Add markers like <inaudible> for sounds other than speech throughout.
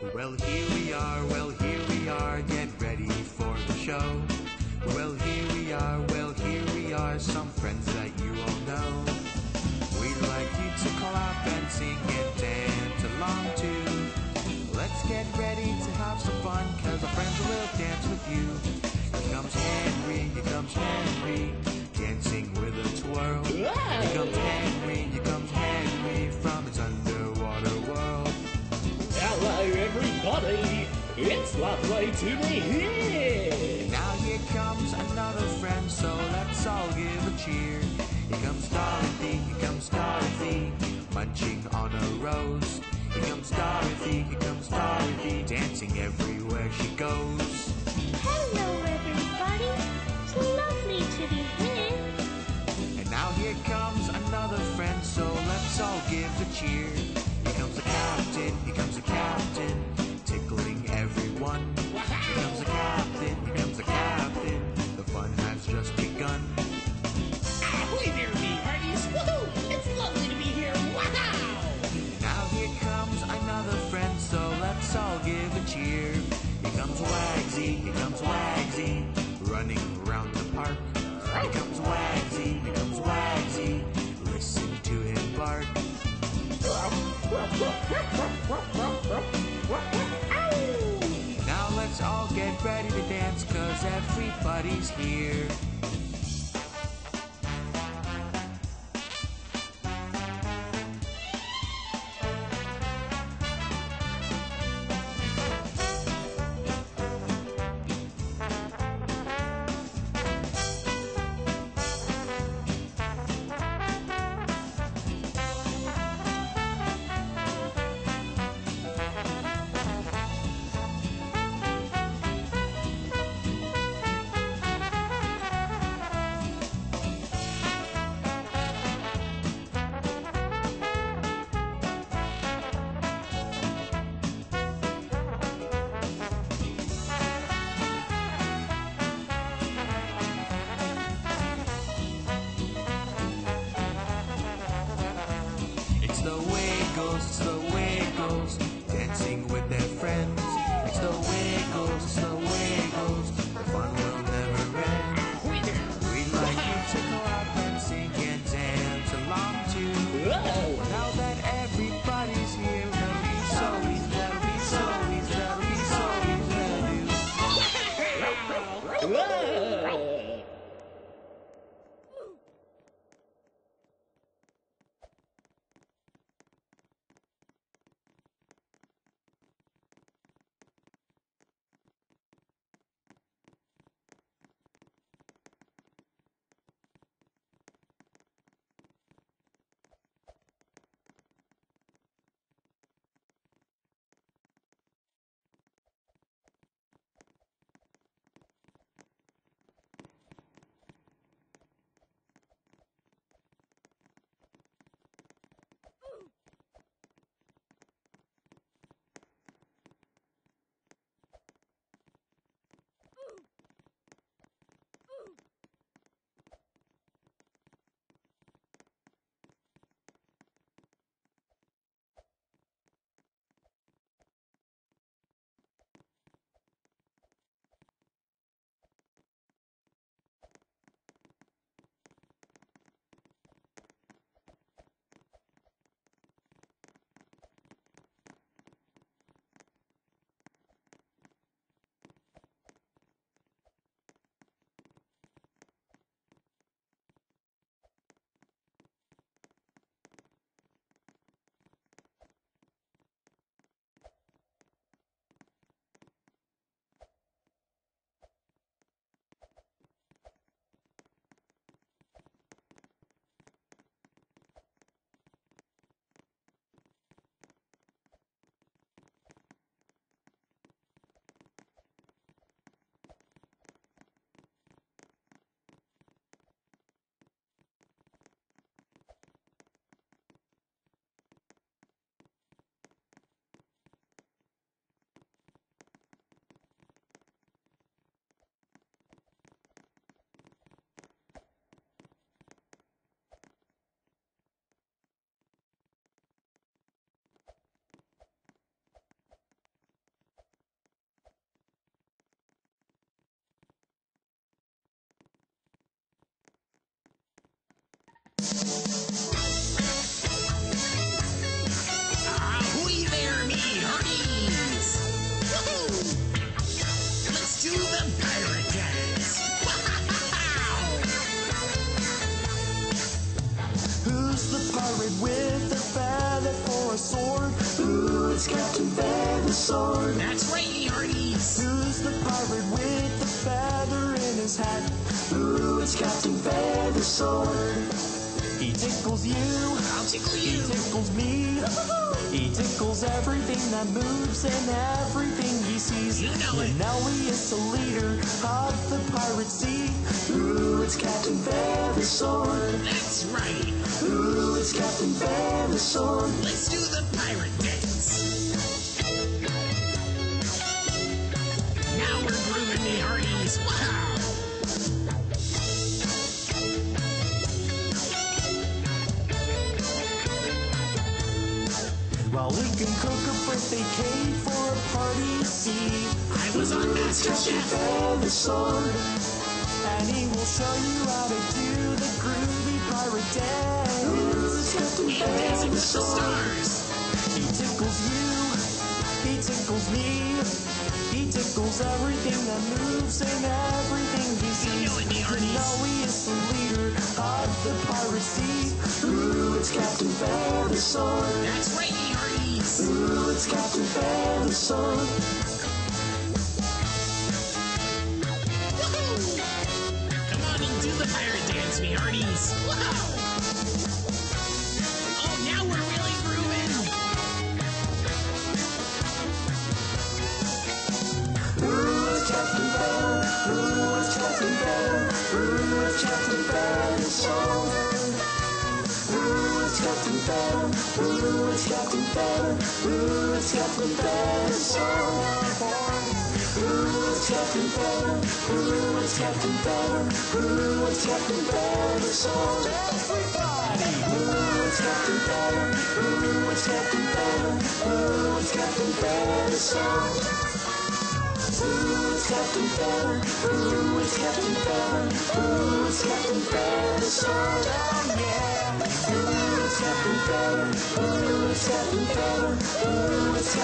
Well, here we are, well, here we are, get ready for the show. Well, here we are, well, here we are, some friends that you all know. We'd like you to clap and sing and dance along too. Let's get ready to have some fun, cause our friends will dance with you. Here comes Henry, here comes Henry, dancing with a twirl. Here comes It's to be here. Now here comes another friend, so let's all give a cheer. Here comes Dorothy, here comes Dorothy, munching on a rose. Here comes Dorothy, here comes Dorothy, dancing everywhere she goes. Cause everybody's here. Feathersword. That's right. Who's the pirate with the feather in his hat? Ooh, it's Captain Feathersword. He tickles you, I'll tickle you. he tickles me. <laughs> He tickles everything that moves and everything he sees. You know it. And now he is the leader of the pirate sea. Ooh, it's Captain Feathersword. That's right. Ooh, it's Captain Feathersword. Let's do the pirate we can cook a birthday cake for a party see. I was on Captain MasterChef. Feathersword. And he will show you how to do the groovy pirate dance. Captain And dancing with the stars. He tickles you, he tickles me, he tickles everything that moves and everything he sees. know it, me You know he is the leader of the pirate sea. Ooh, it's Captain Feathersword. That's right, Ooh, it's Captain Feathersword. Woohoo! Come on and do the pirate dance, me hearties. Wow! Ooh, it's Captain Feathersword. Ooh, it's Captain Feather. Ooh, it's Captain Feather. Ooh, it's Captain Feathersword. Everybody! Ooh, it's Captain Feather. Ooh, it's Captain Feather. Ooh, it's Captain Feathersword. Ooh, it's Captain Feather. Ooh, it's Captain Feather. Ooh, it's Captain Feathersword. Oh yeah. Ooh, it's Captain Feather. Ooh, it's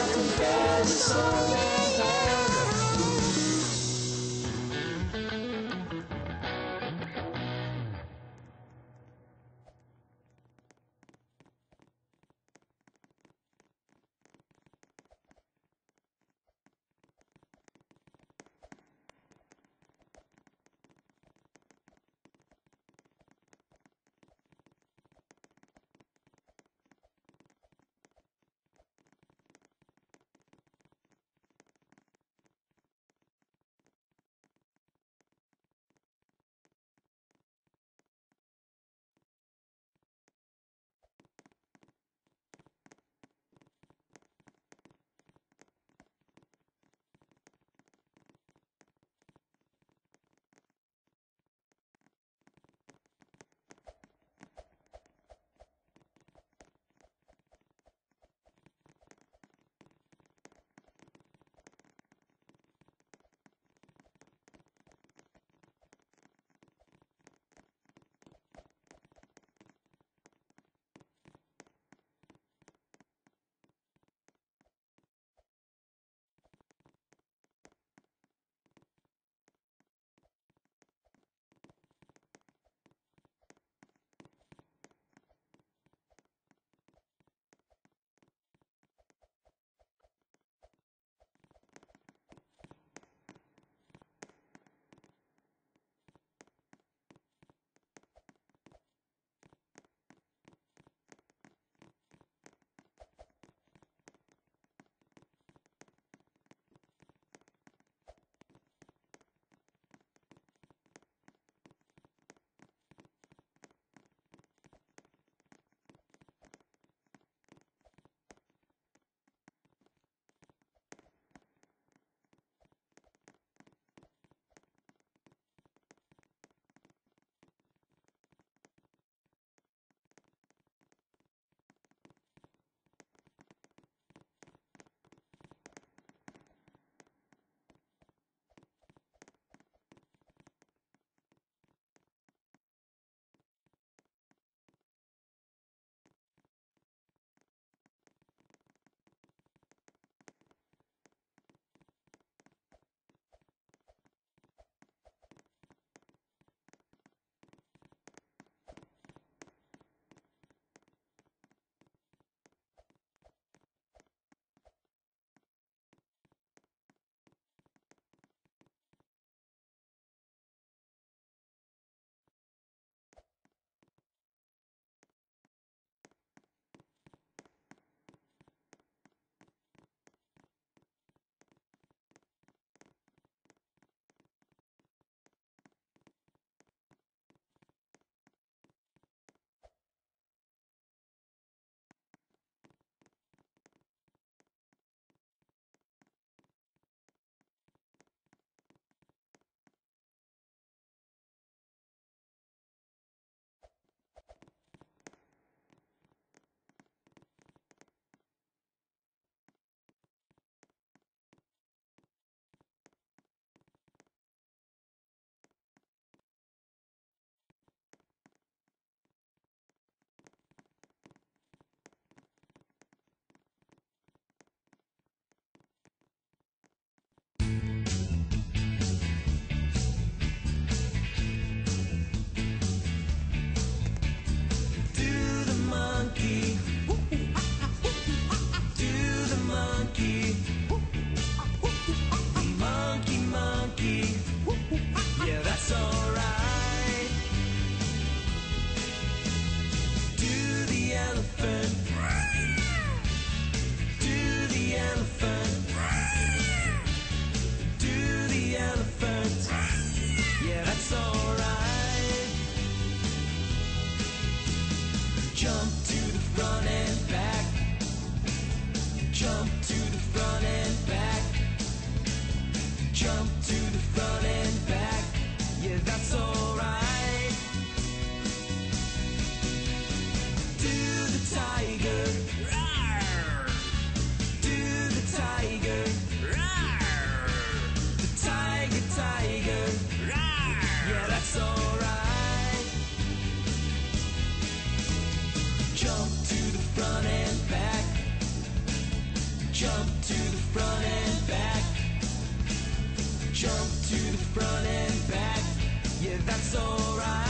Jump to the front and back. Jump to the front and back. Yeah, that's alright. Do the tiger. Roar. Do the tiger. Roar. The tiger, tiger. Roar. Yeah, that's alright. Jump front and back. Jump to the front and back. Yeah, that's alright.